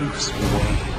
Oops.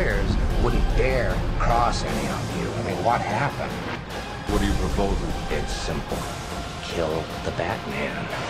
Lawyers wouldn't dare cross any of you. I mean, what happened? What are you proposing? It's simple. Kill the Batman.